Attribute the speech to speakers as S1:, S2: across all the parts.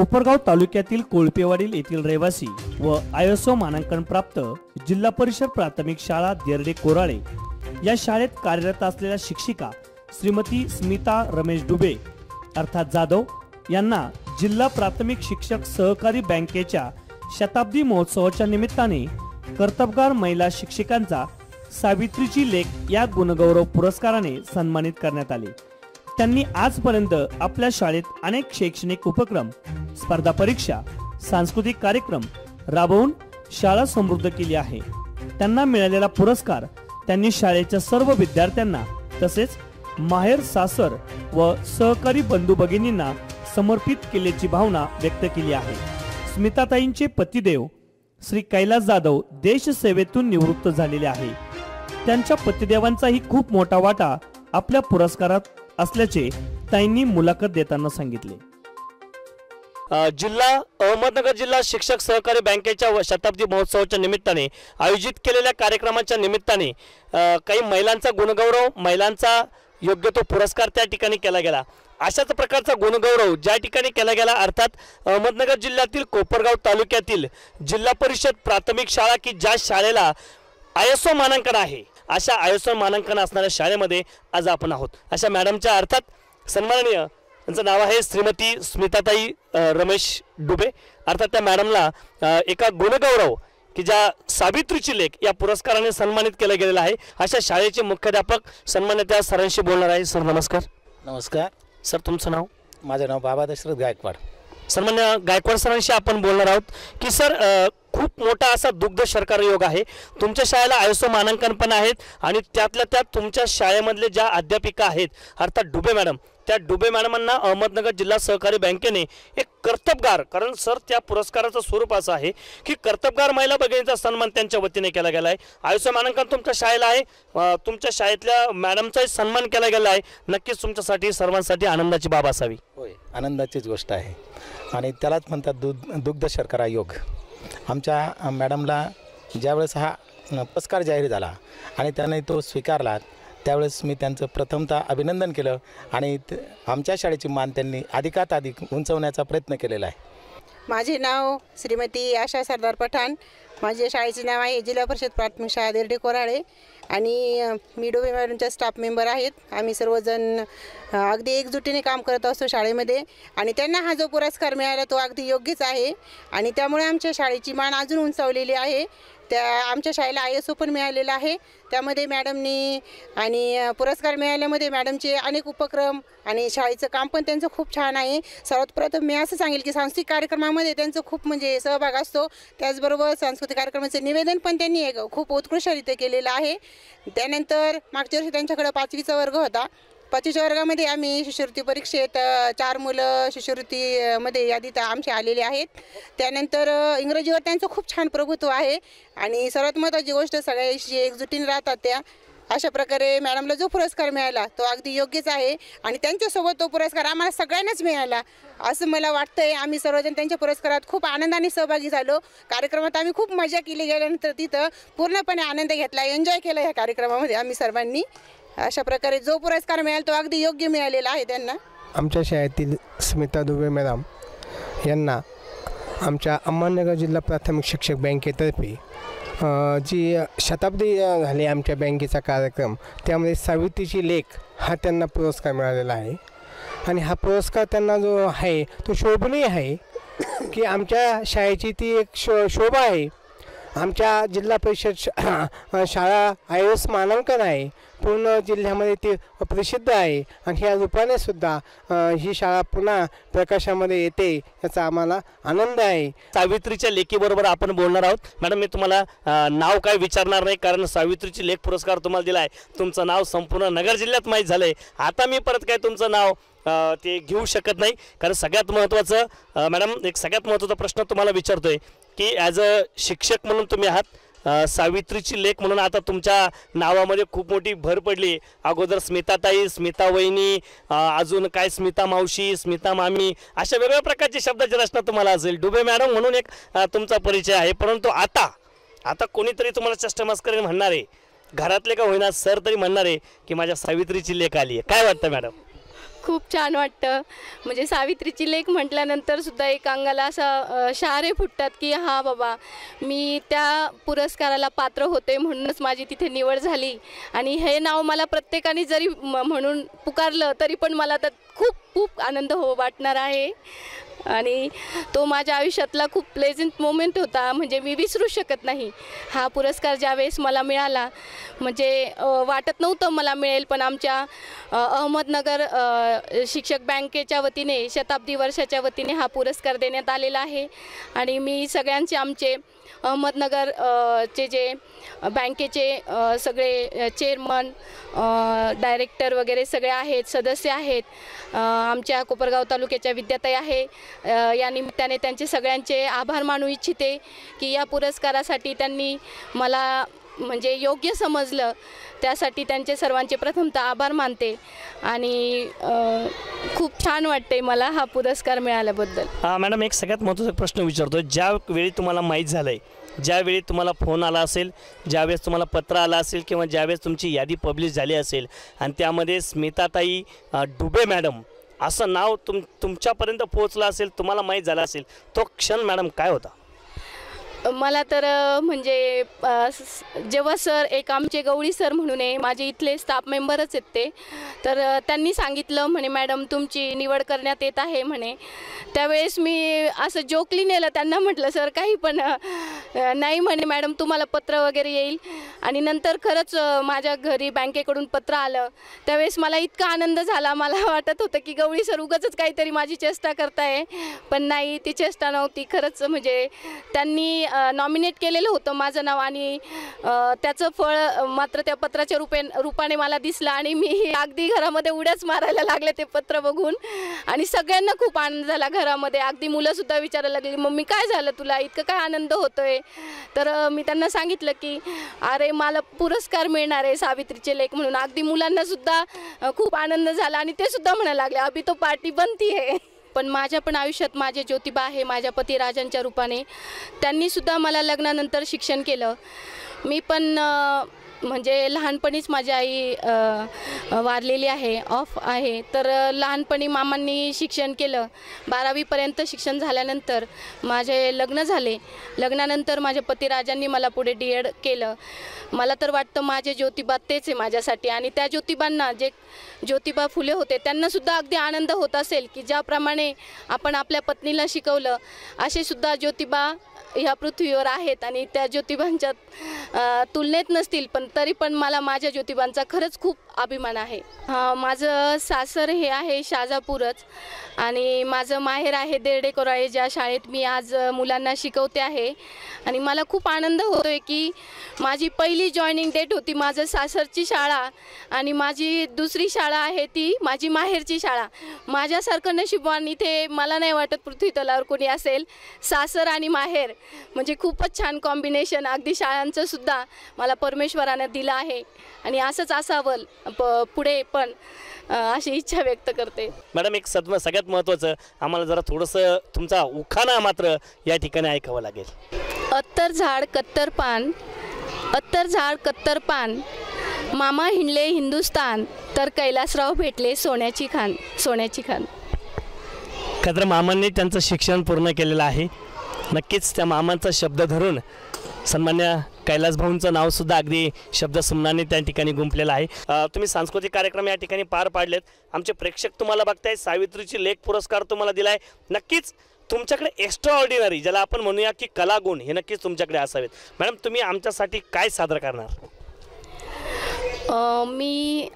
S1: कोपरगाव तालुक्यातील कोळपेवाडील येथील रहिवासी व आयएसओ मानांकन प्राप्त जिल्हा परिषद प्राथमिक शाळा देर्डे कोराळे या शाळेत कार्यरत असलेल्या शिक्षिका श्रीमती स्मिता रमेश डुबे अर्थात जाधव यांना जिल्हा प्राथमिक शिक्षक सहकारी बँकेच्या शताब्दी महोत्सवाच्या निमित्ताने कर्तबगार महिला शिक्षिकांचा सावित्रीची लेख या गुणगौरव पुरस्काराने सन्मानित करण्यात आले. त्यांनी आजपर्यंत आपल्या शाळेत अनेक शैक्षणिक उपक्रम स्पर्धा परीक्षा सांस्कृतिक कार्यक्रम राबवून शाळा समृद्ध केली आहे. त्यांना मिळालेला पुरस्कार त्यांनी शाळेच्या सर्व विद्यार्थ्यांना तसेच माहेर सासर व सहकारी बंधू भगिनींना समर्पित केल्याची भावना व्यक्त केली आहे. स्मिताताईंचे पतिदेव श्री कैलास जाधव देशसेवेतून निवृत्त झालेले आहे. त्यांच्या पतिदेवांचाही खूप मोठा वाटा आपल्या पुरस्कारात असल्याचे ताईंनी मुलाखत देताना सांगितले.
S2: जिल्हा अहमदनगर जिल्हा शिक्षक सहकारी बँकेच्या व- शताब्दी महोत्सवाच्या निमित्ताने आयोजित केलेल्या कार्यक्रमाच्या निमित्ताने काही महिलांचा गुणगौरव महिलांचा योग्य तो पुरस्कार त्या ठिकाणी केला गेला. अशाच प्रकारचा गुणगौरव ज्या ठिकाणी केला गेला अर्थात अहमदनगर जिल्ह्यातील कोपरगाव तालुक्यातील जिल्हा परिषद प्राथमिक शाळा की ज्या शाळेला आय एस ओ मानांकन आहे अशा आय एस ओ मानांकन असणाऱ्या शाळेमध्ये आज आपण आहोत. अशा मॅडमच्या अर्थात सन्माननीय त्यांचं नाव आहे श्रीमती स्मिताताई रमेश डुबे. अर्थात त्या मॅडमला एका गुणगौरव की ज्या सावित्रीची लेख या पुरस्काराने सन्मानित केलं गेलेलं आहे. अशा शाळेचे मुख्याध्यापक सन्मान्य त्या सरांशी बोलणार आहे. सर नमस्कार.
S3: नमस्कार.
S2: सर तुमचं नाव?
S3: माझं नाव बाबा दशरथ गायकवाड.
S2: सन्मान्य गायकवाड सरांशी आपण बोलणार आहोत की सर खूप मोठा असा दुग्ध शर्करा योग आहे. तुमच्या शाळेला आयसो मानांकन पण आहेत आणि त्यातल्या त्यात तुमच्या शाळेमधले ज्या अध्यापिका आहेत अर्थात डुबे मॅडम त्या डुबे मॅडमांना अहमदनगर जिल्हा सहकारी बँकेने एक कर्तबगार कारण सर त्या पुरस्काराचं स्वरूप असं आहे की कर्तबगार महिला भगिनीचा सन्मान त्यांच्या वतीने केला गेला आहे. आयुष्य मानांकन तुमच्या शाळेला आहे. तुमच्या शाळेतल्या मॅडमचाही सन्मान केला गेला आहे. नक्कीच तुमच्यासाठी सर्वांसाठी आनंदाची बाब असावी.
S3: होय आनंदाचीच गोष्ट आहे. आणि त्यालाच म्हणतात दूध दुग्ध शर्करा योग. आमच्या मॅडमला ज्यावेळेस हा पुरस्कार जाहीर झाला आणि त्याने तो स्वीकारला त्यावेळेस मी त्यांचं प्रथमतः अभिनंदन केलं आणि आमच्या शाळेची मान त्यांनी अधिकात अधिक उंचवण्याचा प्रयत्न केलेला आहे.
S4: माझे नाव श्रीमती आशा सरदार पठाण. माझ्या शाळेचे नाव आहे जिल्हा परिषद प्राथमिक शाळा देर्डे कोराळे आणि अ, मी डोबे मॅडमच्या स्टाफ मेंबर आहेत. आम्ही सर्वजण अगदी एकजुटीने काम करत असतो शाळेमध्ये आणि त्यांना हा जो पुरस्कार मिळाला तो अगदी योग्यच आहे आणि त्यामुळे आमच्या शाळेची मान अजून उंचावलेली आहे. त्या आमच्या शाळेला आय एस ओ पण मिळालेला आहे. त्यामध्ये मॅडमनी आणि पुरस्कार मिळाल्यामध्ये मॅडमचे अनेक उपक्रम आणि शाळेचं काम पण त्यांचं खूप छान आहे. सर्वात प्रथम मी असं सांगेल की सांस्कृतिक कार्यक्रमामध्ये त्यांचं खूप म्हणजे सहभाग असतो. त्याचबरोबर सांस्कृतिक कार्यक्रमाचं निवेदन पण त्यांनी एक खूप उत्कृष्टरित्या केलेलं आहे. त्यानंतर मागच्या वर्षी त्यांच्याकडं पाचवीचा वर्ग होता. पाचवीच्या वर्गामध्ये आम्ही शिष्यवृत्ती परीक्षेत चार मुलं शिष्यवृत्तीमध्ये यादीत आमचे आलेले आहेत. त्यानंतर इंग्रजीवर त्यांचं खूप छान प्रभुत्व आहे. आणि सर्वात महत्त्वाची गोष्ट सगळ्याशी एकजुटीने राहतात त्या. अशा प्रकारे मॅडमला जो पुरस्कार मिळाला तो अगदी योग्यच आहे. आणि त्यांच्यासोबत तो पुरस्कार आम्हाला सगळ्यांनाच मिळाला. असं मला वाटतंय आम्ही सर्वजण त्यांच्या पुरस्कारात खूप आनंदाने सहभागी झालो. कार्यक्रमात आम्ही खूप मजा केली गेल्यानंतर तिथं पूर्णपणे आनंद घेतला एन्जॉय केला या कार्यक्रमामध्ये आम्ही सर्वांनी. अशा प्रकारे जो पुरस्कार मिळाला तो अगदी योग्य मिळालेला आहे त्यांना.
S5: आमच्या शाळेतील स्मिता दुबे मॅडम यांना आमच्या अहमदनगर जिल्हा प्राथमिक शिक्षक बँकेतर्फे जी शताब्दी झाली आमच्या बँकेचा कार्यक्रम त्यामध्ये सावित्रीची लेख हा त्यांना पुरस्कार मिळालेला आहे. आणि हा पुरस्कार त्यांना जो आहे तो शोभनीय आहे की आमच्या शाळेची ती एक शो शोभा आहे. आमच्या जिल्हा परिषद शा शाळा आय एस मानांकन आहे. पूर्ण जिल्ह्यामध्ये ती प्रसिद्ध आहे. आणि ह्या रूपाने सुद्धा ही शाळा पुन्हा प्रकाशामध्ये येते याचा आम्हाला आनंद आहे.
S2: सावित्रीच्या लेखीबरोबर आपण बोलणार आहोत. मॅडम मी तुम्हाला नाव काय विचारणार नाही कारण सावित्रीची लेख पुरस्कार तुम्हाला दिला आहे तुमचं नाव संपूर्ण नगर जिल्ह्यात माहीत झालं आहे आता मी परत काय तुमचं नाव ते घेऊ शकत नाही. कारण सगळ्यात महत्त्वाचं मॅडम एक सगळ्यात महत्त्वाचा प्रश्न तुम्हाला विचारतोय. की ॲज अ शिक्षक म्हणून तुम्ही आहात. सावित्रीची लेख म्हणून आता तुमच्या नावामध्ये खूप मोठी भर पडली. अगोदर स्मिताताई स्मिता वहिनी अजून काय स्मिता मावशी स्मिता मामी अशा वेगवेगळ्या प्रकारची शब्दाची रचना तुम्हाला असेल. डुबे मॅडम म्हणून एक तुमचा परिचय आहे. परंतु आता आता कोणीतरी तुम्हाला चष्टमस्करी म्हणणार आहे घरातले का होईना सर तरी म्हणणार आहे की माझ्या सावित्रीची लेख आली आहे. काय वाटतं मॅडम?
S6: खूप छान वाटतं. म्हणजे सावित्रीची लेख म्हटल्यानंतर सुद्धा एक अंगाला असा शारे फुटतात की हा बाबा मी त्या पुरस्काराला पात्र होते म्हणूनच माझी तिथे निवड झाली. आणि हे नाव मला प्रत्येकाने जरी म- म्हणून पुकारलं तरी पण मला तर खूप खूप आनंद हो वाटणार आहे. आणि तो माझ्या आयुष्यातला खूप प्लेझंट मोमेंट होता. म्हणजे मी विसरू शकत नाही. हा पुरस्कार ज्यावेळेस मला मिळाला म्हणजे वाटत नव्हतं मला मिळेल पण आमच्या अहमदनगर शिक्षक बँकेच्या वतीने शताब्दी वर्षाच्या वतीने हा पुरस्कार देण्यात आलेला आहे. आणि मी सगळ्यांचे आमचे अहमदनगर चे जे बँकेचे सगळे चेअरमन डायरेक्टर वगैरे सगळे आहेत सदस्य आहेत. आमच्या कोपरगाव तालुक्याच्या विद्याताई आहे. या निमित्ताने त्यांचे सगळ्यांचे आभार मानू इच्छिते की या पुरस्कारासाठी त्यांनी मला म्हणजे योग्य समजलं त्यासाठी त्यांचे सर्वांचे प्रथमतः आभार मानते आणि खूप छान वाटते मला हा पुरस्कार मिळाल्याबद्दल.
S2: मॅडम एक सगळ्यात महत्त्वाचा प्रश्न विचारतो ज्यावेळी तुम्हाला माहीत झालं आहे ज्यावेळी तुम्हाला फोन आला असेल ज्यावेळेस तुम्हाला पत्र आलं असेल किंवा ज्यावेळेस तुमची यादी पब्लिश झाली असेल आणि त्यामध्ये स्मिताताई डुबे मॅडम असं नाव तुम तुमच्यापर्यंत पोहोचलं असेल तुम्हाला माहीत झालं असेल तो क्षण मॅडम काय होता?
S6: मला तर म्हणजे जेव्हा सर एक आमचे गवळी सर म्हणून आहे माझे इथले स्टाफ मेंबरच आहेत ते तर त्यांनी सांगितलं म्हणे मॅडम तुमची निवड करण्यात येत आहे म्हणे. त्यावेळेस मी असं जोकली नेलं त्यांना म्हटलं सर काही पण नाही म्हणे मॅडम तुम्हाला पत्र वगैरे येईल. आणि नंतर खरंच माझ्या घरी बँकेकडून पत्र आलं. त्यावेळेस मला इतका आनंद झाला मला वाटत होतं की गवळी सर उगाच काहीतरी माझी चेष्टा करताय. पण नाही ती चेष्टा नव्हती. खरंच म्हणजे त्यांनी नॉमिनेट केलेलं होतं माझं नाव आणि त्याचं फळ मात्र त्या पत्राच्या रूपे रूपाने मला दिसलं आणि मी अगदी घरामध्ये उड्याच मारायला लागले ते पत्र बघून. आणि सगळ्यांना खूप आनंद झाला घरामध्ये. अगदी मुलंसुद्धा विचारायला लागली मम्मी काय झालं तुला? इतकं काय आनंद होतोय? तर मी त्यांना सांगितलं की अरे मला पुरस्कार मिळणार आहे सावित्रीचे लेख म्हणून. अगदी मुलांनासुद्धा खूप आनंद झाला आणि ते सुद्धा म्हणायला लागले अभि तो पार्टी बनती आहे पण माझ्या पण आयुष्यात माझे ज्योतिबा आहे माझ्या पती राजांच्या रूपाने. त्यांनीसुद्धा मला लग्नानंतर शिक्षण केलं. मी पण म्हणजे लहानपणीच माझी आई वारलेली आहे ऑफ आहे. तर लहानपणी मामांनी शिक्षण केलं. बारावीपर्यंत शिक्षण झाल्यानंतर माझे लग्न झाले. लग्नानंतर माझ्या पतिराजांनी मला पुढे डी एड केलं. मला तर वाटतं माझे ज्योतिबा तेच आहे माझ्यासाठी. आणि त्या ज्योतिबांना जे ज्योतिबा फुले होते त्यांनासुद्धा अगदी आनंद होत असेल की ज्याप्रमाणे आपण आपल्या पत्नीला शिकवलं असे सुद्धा ज्योतिबा ह्या पृथ्वीवर आहेत आणि त्या ज्योतिबांच्या तुलनेत नसतील पण तरी पण मला माझ्या ज्योतिबांचा खरंच खूप अभिमान आहे. माझं सासर हे आहे शाजापूरच. आणि माझं माहेर आहे देरडे कोराळे ज्या शाळेत मी आज मुलांना शिकवते आहे. आणि मला खूप आनंद होतोय की माझी पहिली जॉईनिंग डेट होती माझं सासरची शाळा आणि माझी दुसरी शाळा आहे ती माझी माहेरची शाळा. माझ्यासारखं नशिबवान इथे मला नाही वाटत पृथ्वी तलावर कोणी असेल. सासर आणि माहेर म्हणजे खूपच छान कॉम्बिनेशन अगदी शाळांचं सुद्धा मला परमेश्वरानं दिलं आहे. आणि असंच असावं प पुढे पण. अशी इच्छा व्यक्त करते.
S2: मॅडम एक सद सगळ्यात महत्त्वाचं आम्हाला जरा थोडंसं तुमचा उखाणा मात्र या ठिकाणी ऐकावं लागेल.
S6: अत्तर झाड कत्तर पान अत्तर झाड कत्तर पान मामा हिंडले हिंदुस्तान तर कैलासराव भेटले सोन्याची खान सोन्याची खान.
S2: खत्र मामांनी त्यांचं शिक्षण पूर्ण केलेलं आहे. नक्कीच त्या मामांचा शब्द धरून सन्मान्य कैलास भाऊंचं नावसुद्धा अगदी शब्दसुमनाने त्या ठिकाणी गुंपलेलं आहे. तुम्ही सांस्कृतिक कार्यक्रम या ठिकाणी पार पाडलेत. आमचे प्रेक्षक तुम्हाला बघताय सावित्रीची लेख पुरस्कार तुम्हाला दिला आहे नक्कीच तुमच्याकडे एक्स्ट्रा ऑर्डिनरी ज्याला आपण म्हणूया की कलागुण हे नक्कीच तुमच्याकडे असावेत. मॅडम तुम्ही आमच्यासाठी काय सादर करणार?
S6: मी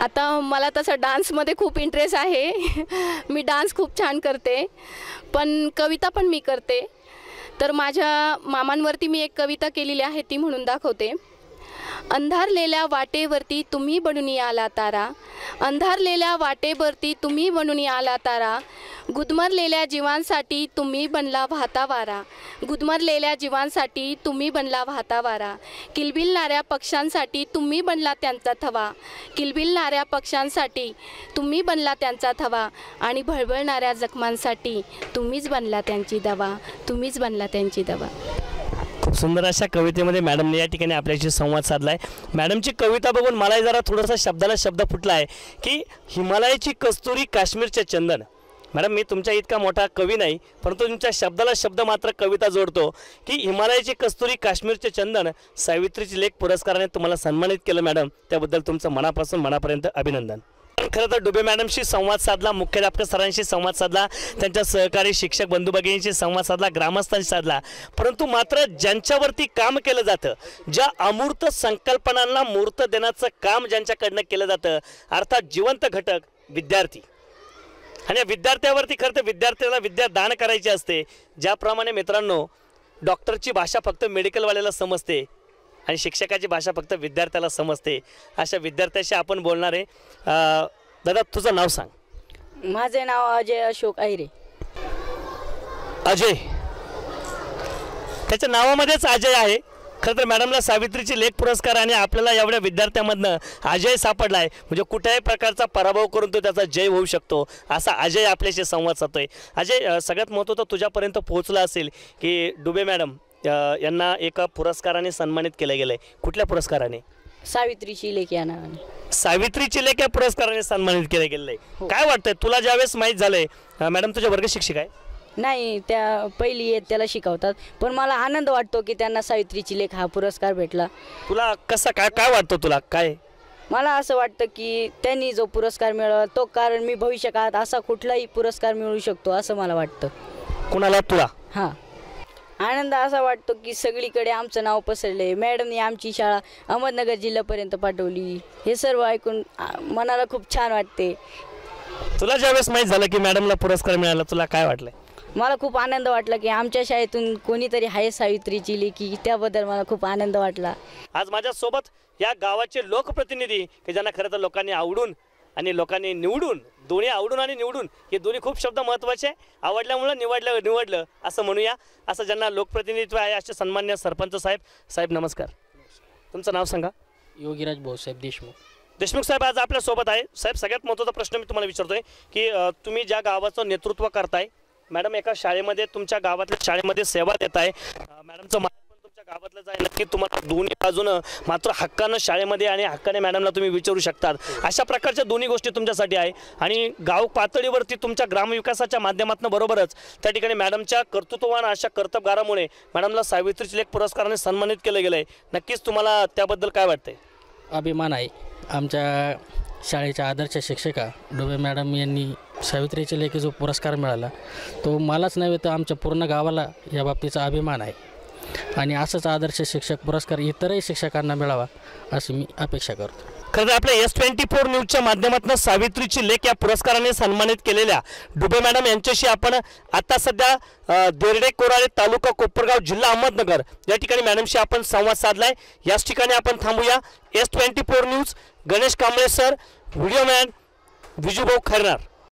S6: आता मला तसं डान्समध्ये खूप इंटरेस्ट आहे. मी डान्स खूप छान करते. पण कविता पण मी करते. तर माझ्या मामांवरती मी एक कविता केलेली आहे ती म्हणून दाखवते. अंधारलेल्या वाटेवरती तुम्ही बनून आला तारा. अंधारलेल्या वाटेवरती तुम्ही बनून आला तारा. गुदमरलेल्या जीवांसाठी तुम्ही बनला वाहता वारा. गुदमरलेल्या जीवांसाठी तुम्ही बनला वाहता वारा. किलबिलणाऱ्या पक्ष्यांसाठी तुम्ही बनला त्यांचा थवा. किलबिलणाऱ्या पक्ष्यांसाठी तुम्ही बनला त्यांचा थवा. आणि भळबळणाऱ्या जखमांसाठी तुम्हीच बनला त्यांची दवा. तुम्हीच बनला त्यांची दवा.
S2: खूप सुंदर अशा कवितेमध्ये मॅडमने या ठिकाणी आपल्याशी संवाद साधला आहे मॅडमची कविता बघून मलाही जरा थोडासा शब्दाला शब्द फुटला आहे की हिमालयाची कस्तुरी काश्मीरचे चंदन. मॅडम मी तुमच्या इतका मोठा कवी नाही परंतु तुमच्या शब्दाला शब्द मात्र कविता जोडतो की हिमालयाची कस्तुरी काश्मीरचे चंदन सावित्रीची लेख पुरस्काराने तुम्हाला सन्मानित केलं मॅडम. त्याबद्दल तुमचं मनापासून मनापर्यंत अभिनंदन. खरं तर डुबे मॅडमशी संवाद साधला मुख्याध्यापक सरांशी संवाद साधला त्यांच्या सहकारी शिक्षक बंधू भगिनींशी संवाद साधला ग्रामस्थांशी साधला. परंतु मात्र ज्यांच्यावरती काम केलं जातं ज्या अमूर्त संकल्पनांना मूर्त देण्याचं काम ज्यांच्याकडनं केलं जातं अर्थात जिवंत घटक विद्यार्थी. आणि या विद्यार्थ्यावरती खरं तर विद्यार्थ्याला विद्या दान करायची असते. ज्याप्रमाणे मित्रांनो डॉक्टरची भाषा फक्त मेडिकलवाल्याला समजते आणि शिक्षकाची भाषा फक्त विद्यार्थ्याला समजते. अशा विद्यार्थ्याशी आपण बोलणार आहे. दादा तुझं नाव सांग.
S7: माझे नाव अजय अशोक ऐरे
S2: अजय. त्याच्या नावामध्येच अजय आहे. खरं तर मॅडमला सावित्रीची लेख पुरस्कार आणि आपल्याला एवढ्या विद्यार्थ्यामधनं अजय सापडला आहे म्हणजे कुठल्याही प्रकारचा पराभव करून तो त्याचा जय होऊ शकतो असा अजय आपल्याशी संवाद साधतोय. अजय सगळ्यात महत्त्वाचं तुझ्यापर्यंत पोहोचलं असेल की डुबे मॅडम अ, यांना एका पुरस्काराने सन्मानित केलं गेलं आहे कुठल्या पुरस्काराने?
S7: सावित्रीची लेख या नावाने
S2: सावित्रीची लेख या पुरस्काराने सन्मानित केलं गेलं आहे काय वाटतंय तुला ज्यावेळेस माहीत झालंय अ, मॅडम तुझ्या वर्ग शिक्षिका आहे?
S7: नाही त्या पहिली येत त्याला शिकवतात. पण मला आनंद वाटतो की त्यांना सावित्रीची लेख हा पुरस्कार भेटला.
S2: तुला कसं काय काय वाटतं तुला? काय?
S7: मला असं वाटतं की त्यांनी जो पुरस्कार मिळवला तो कारण मी भविष्यकाळात असा कुठलाही पुरस्कार मिळवू शकतो असं मला वाटतं.
S2: कुणाला? तुला?
S7: हां. आनंद असा वाटतो की सगळीकडे आमचं नाव पसरले मॅडमनी आमची शाळा अहमदनगर जिल्ह्यापर्यंत पाठवली. हे सर्व ऐकून मनाला खूप छान वाटते.
S2: तुला ज्यावेळेस माहीत झालं की मॅडमला पुरस्कार मिळाला तुला काय वाटलंय?
S7: मला खूप आनंद वाटला की आमच्या शाळेतून कोणीतरी आहे सावित्रीची लेखी त्याबद्दल मला खूप आनंद वाटला.
S2: आज माझ्यासोबत या गावाचे लोकप्रतिनिधी की ज्यांना खरं तर लोकांनी आवडून आणि लोकांनी निवडून दोन्ही आवडून आणि निवडून हे दोन्ही खूप शब्द महत्त्वाचे आहे. आवडल्यामुळं निवडलं निवडलं असं म्हणूया. असं ज्यांना लोकप्रतिनिधित्व आहे असे सन्मान्य सरपंच साहेब. साहेब नमस्कार. तुमचं नाव सांगा.
S8: योगीराज भाऊसाहेब देशमुख.
S2: देशमुख साहेब आज आपल्यासोबत आहे. साहेब सगळ्यात महत्त्वाचा प्रश्न मी तुम्हाला विचारतोय की तुम्ही ज्या गावाचं नेतृत्व करताय मॅडम एका शाळेमध्ये तुमच्या गावातल्या शाळेमध्ये सेवा देत आहे मॅडमचं गावातलं पण नक्की तुम्हाला दोन्ही बाजूनं मात्र हक्कानं शाळेमध्ये आणि हक्काने मॅडमला तुम्ही विचारू शकतात. अशा प्रकारच्या दोन्ही गोष्टी तुमच्यासाठी आहे. आणि गाव पातळीवरती तुमच्या ग्रामविकासाच्या माध्यमातून बरोबरच त्या ठिकाणी मॅडमच्या कर्तृत्ववान अशा कर्तबगारामुळे मॅडमला सावित्रीची लेख पुरस्काराने सन्मानित केलं गेलं आहे नक्कीच तुम्हाला त्याबद्दल काय वाटतंय?
S8: अभिमान आहे. आमच्या शाळेच्या आदर्श शिक्षिका डोबे मॅडम यांनी सावित्रीच्या लेखी जो पुरस्कार मिळाला तो मलाच नव्हे तर आमच्या पूर्ण गावाला या बाबतीचा अभिमान आहे. आणि असंच आदर्श शिक्षक पुरस्कार इतरही शिक्षकांना मिळावा अशी मी अपेक्षा करतो.
S2: खरं तर आपल्या एस ट्वेंटी फोर न्यूजच्या माध्यमातून सावित्रीची लेख या पुरस्काराने सन्मानित केलेल्या डुबे मॅडम यांच्याशी आपण आता सध्या अ, देरडे कोराळे तालुका कोपरगाव जिल्हा अहमदनगर या ठिकाणी मॅडमशी आपण संवाद साधलाय. याच ठिकाणी आपण थांबूया. S twenty four news Ganesh Kamble sir video man Vijubhau Khairnar.